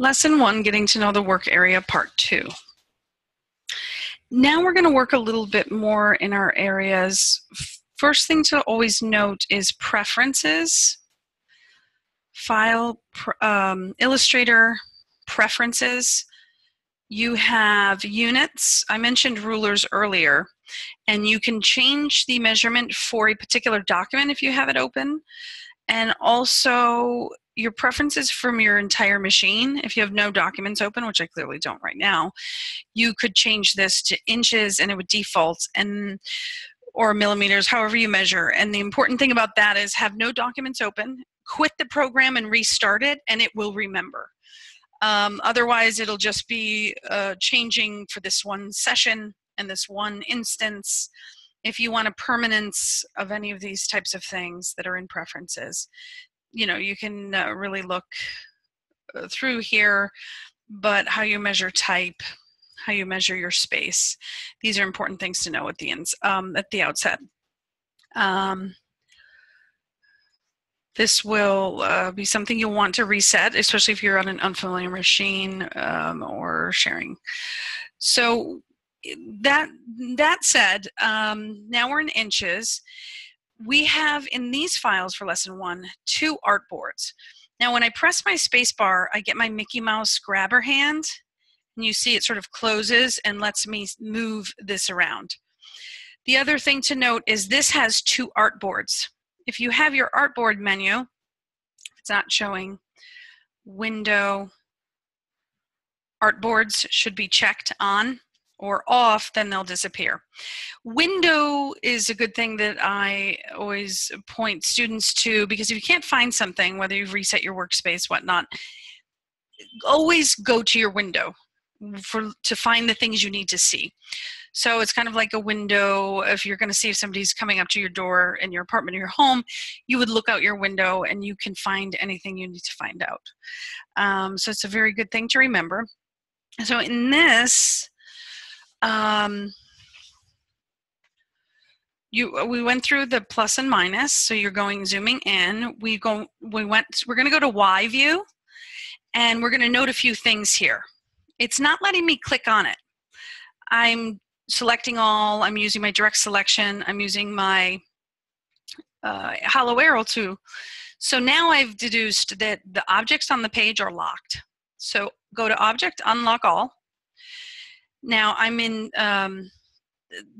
Lesson one, getting to know the work area, part two. Now we're going to work a little bit more in our areas. First thing to always note is preferences, file, um, Illustrator, preferences. You have units. I mentioned rulers earlier, and you can change the measurement for a particular document if you have it open. And also, your preferences from your entire machine. If you have no documents open, which I clearly don't right now, you could change this to inches and it would default and or millimeters, however you measure. And the important thing about that is have no documents open, quit the program and restart it, and it will remember. Um, otherwise, it'll just be uh, changing for this one session and this one instance. If you want a permanence of any of these types of things that are in preferences, you know you can uh, really look uh, through here but how you measure type how you measure your space these are important things to know at the ends um, at the outset. Um, this will uh, be something you'll want to reset especially if you're on an unfamiliar machine um, or sharing. So that that said um, now we're in inches we have in these files for lesson one two artboards. Now, when I press my spacebar, I get my Mickey Mouse grabber hand, and you see it sort of closes and lets me move this around. The other thing to note is this has two artboards. If you have your artboard menu, it's not showing, window, artboards should be checked on or off, then they'll disappear. Window is a good thing that I always point students to because if you can't find something, whether you've reset your workspace, whatnot, always go to your window for to find the things you need to see. So it's kind of like a window. If you're going to see if somebody's coming up to your door in your apartment or your home, you would look out your window and you can find anything you need to find out. Um, so it's a very good thing to remember. So in this, um, you we went through the plus and minus so you're going zooming in. We go we went we're going to go to y view and we're going to note a few things here. It's not letting me click on it. I'm selecting all i'm using my direct selection i'm using my uh, hollow arrow too so now i've deduced that the objects on the page are locked. So go to object unlock all now I'm in um,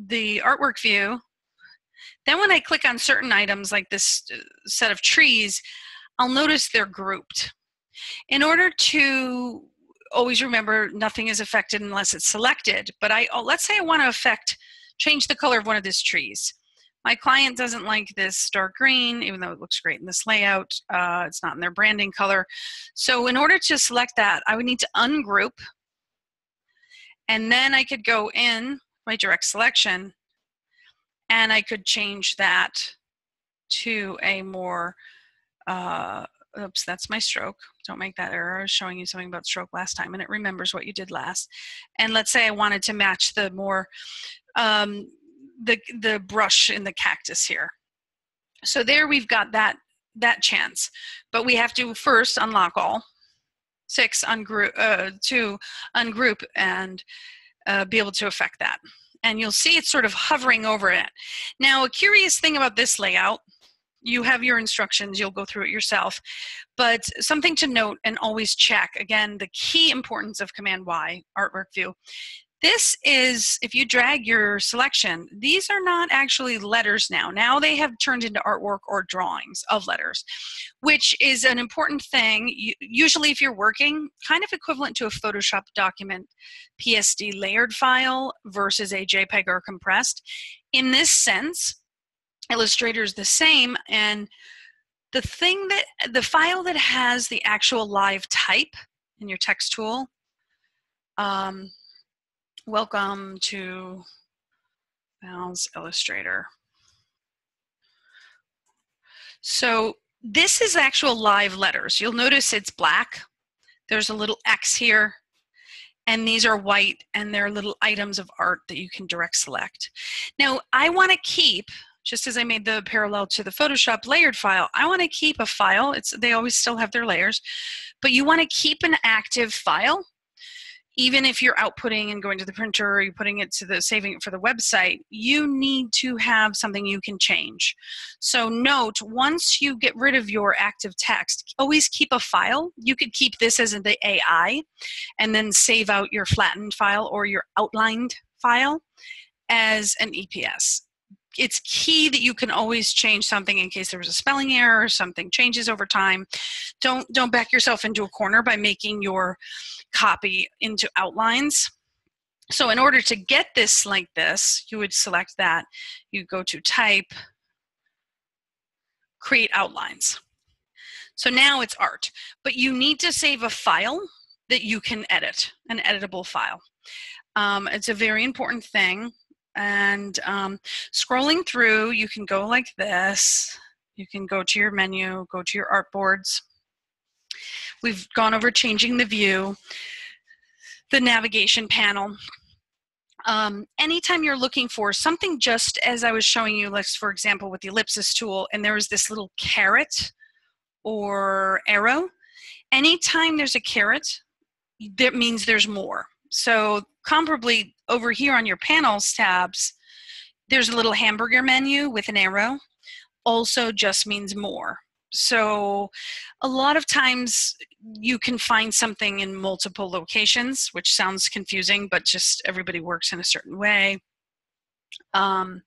the artwork view. Then when I click on certain items like this uh, set of trees, I'll notice they're grouped. In order to always remember nothing is affected unless it's selected, but I oh, let's say I want to affect change the color of one of these trees. My client doesn't like this dark green, even though it looks great in this layout. Uh, it's not in their branding color. So in order to select that, I would need to ungroup and then I could go in my direct selection and I could change that to a more, uh, oops, that's my stroke. Don't make that error. I was showing you something about stroke last time and it remembers what you did last. And let's say I wanted to match the more, um, the, the brush in the cactus here. So there we've got that, that chance. But we have to first unlock all six ungroup uh, to ungroup and uh, be able to affect that. And you'll see it's sort of hovering over it. Now, a curious thing about this layout, you have your instructions, you'll go through it yourself, but something to note and always check, again, the key importance of Command Y, artwork view, this is, if you drag your selection, these are not actually letters now. Now they have turned into artwork or drawings of letters, which is an important thing. Usually, if you're working, kind of equivalent to a Photoshop document PSD layered file versus a JPEG or compressed. In this sense, Illustrator is the same, and the thing that the file that has the actual live type in your text tool. Um, Welcome to Val's Illustrator. So this is actual live letters. You'll notice it's black. There's a little X here. And these are white and they're little items of art that you can direct select. Now I want to keep, just as I made the parallel to the Photoshop layered file, I want to keep a file. It's They always still have their layers. but you want to keep an active file even if you're outputting and going to the printer or you're putting it to the saving it for the website, you need to have something you can change. So note, once you get rid of your active text, always keep a file. You could keep this as the AI and then save out your flattened file or your outlined file as an EPS it's key that you can always change something in case there was a spelling error or something changes over time. Don't don't back yourself into a corner by making your copy into outlines. So in order to get this like this you would select that. You go to type create outlines. So now it's art but you need to save a file that you can edit an editable file. Um, it's a very important thing and um, scrolling through, you can go like this. You can go to your menu, go to your artboards. We've gone over changing the view, the navigation panel. Um, anytime you're looking for something just as I was showing you, like for example with the ellipsis tool, and there was this little caret or arrow, anytime there's a caret, that means there's more. So comparably over here on your panels tabs, there's a little hamburger menu with an arrow. Also just means more. So a lot of times you can find something in multiple locations, which sounds confusing, but just everybody works in a certain way. Um,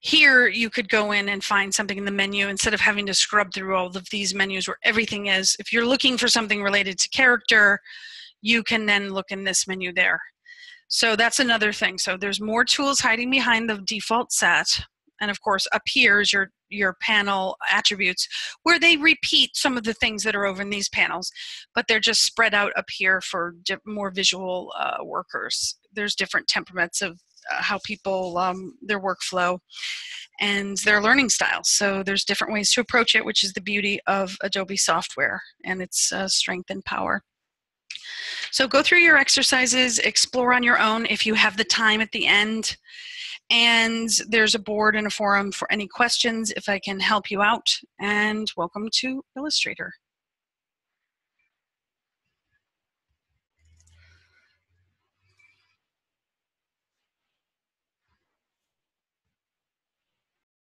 here you could go in and find something in the menu instead of having to scrub through all of these menus where everything is. If you're looking for something related to character, you can then look in this menu there. So that's another thing. So there's more tools hiding behind the default set. And of course, up here is your, your panel attributes where they repeat some of the things that are over in these panels, but they're just spread out up here for more visual uh, workers. There's different temperaments of uh, how people, um, their workflow and their learning styles. So there's different ways to approach it, which is the beauty of Adobe software and its uh, strength and power. So go through your exercises, explore on your own if you have the time at the end. And there's a board and a forum for any questions if I can help you out. And welcome to Illustrator.